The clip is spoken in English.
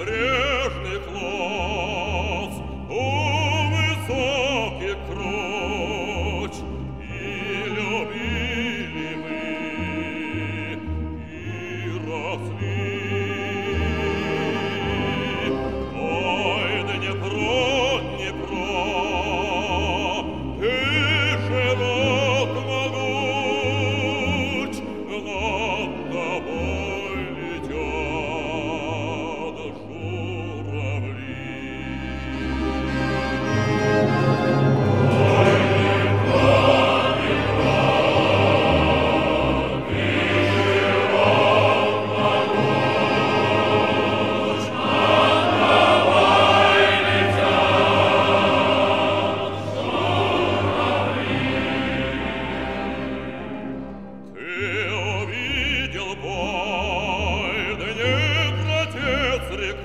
Gabriel!